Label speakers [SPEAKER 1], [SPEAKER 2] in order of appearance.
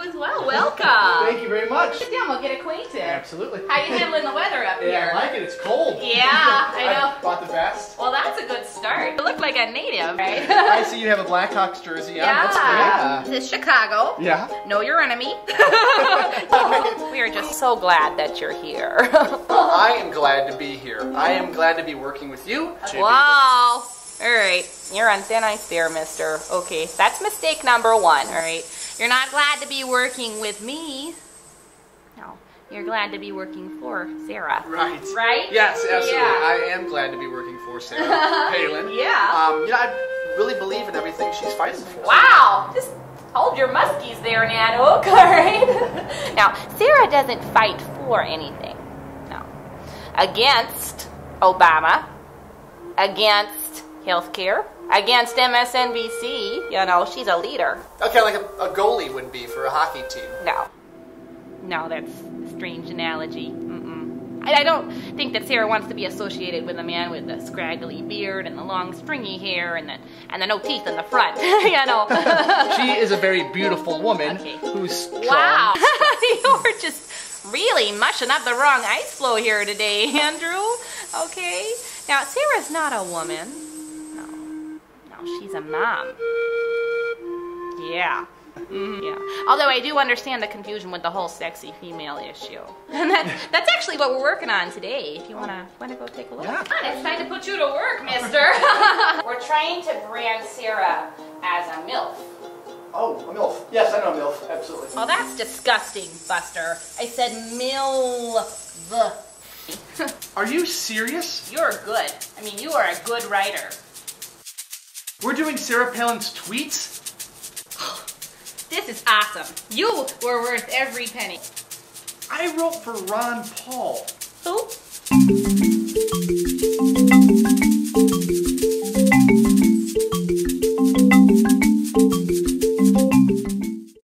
[SPEAKER 1] as well. Welcome.
[SPEAKER 2] Thank you very much.
[SPEAKER 1] Sit down, we'll get acquainted.
[SPEAKER 2] Absolutely.
[SPEAKER 1] How you handling the weather up there?
[SPEAKER 2] Yeah,
[SPEAKER 1] here?
[SPEAKER 2] I like it. It's cold.
[SPEAKER 1] Yeah, I know.
[SPEAKER 2] bought the vest.
[SPEAKER 1] Well, that's a good start. You look like a native, right?
[SPEAKER 2] I see you have a Blackhawks jersey on. That's
[SPEAKER 1] yeah.
[SPEAKER 2] great.
[SPEAKER 1] This is Chicago.
[SPEAKER 2] Yeah.
[SPEAKER 1] Know your enemy. we are just so glad that you're here.
[SPEAKER 2] I am glad to be here. I am glad to be working with you.
[SPEAKER 1] wow. All right, you're on thin ice there, mister. Okay, that's mistake number one, all right? You're not glad to be working with me. No, you're glad to be working for Sarah.
[SPEAKER 2] Right.
[SPEAKER 1] Right?
[SPEAKER 2] Yes, absolutely.
[SPEAKER 1] Yeah.
[SPEAKER 2] I am glad to be working for Sarah Palin.
[SPEAKER 1] Yeah.
[SPEAKER 2] Um, you know, I really believe in everything she's fighting for.
[SPEAKER 1] Wow! Just hold your muskies there, Nanook, alright? now, Sarah doesn't fight for anything. No. Against Obama, against healthcare, against MSNBC, you know, she's a leader.
[SPEAKER 2] Okay, like a, a goalie would be for a hockey team.
[SPEAKER 1] No. No, that's a strange analogy. Mm-mm. I, I don't think that Sarah wants to be associated with a man with the scraggly beard and the long stringy hair and the and the no teeth in the front. you know.
[SPEAKER 2] She is a very beautiful woman
[SPEAKER 1] Okay.
[SPEAKER 2] who's strong.
[SPEAKER 1] Wow. You're just really mushing up the wrong ice floe here today, Andrew. Okay. Now, Sarah's not a woman. She's a mom. Yeah. Mhm, yeah. Although I do understand the confusion with the whole sexy female issue. And that, that's actually what we're working on today. If you wanna wanna go take a look.
[SPEAKER 2] Yeah.
[SPEAKER 1] On, it's time to put you to work, mister. we're trying to brand Sarah as a MILF.
[SPEAKER 2] Oh, a MILF. Yes, I know a MILF. Absolutely.
[SPEAKER 1] Oh, that's disgusting, Buster. I said MILF.
[SPEAKER 2] Are you serious?
[SPEAKER 1] You're good. I mean, you are a good writer.
[SPEAKER 2] We're doing Sarah Palin's tweets?
[SPEAKER 1] This is awesome. You were worth every penny.
[SPEAKER 2] I wrote for Ron Paul.
[SPEAKER 1] Who?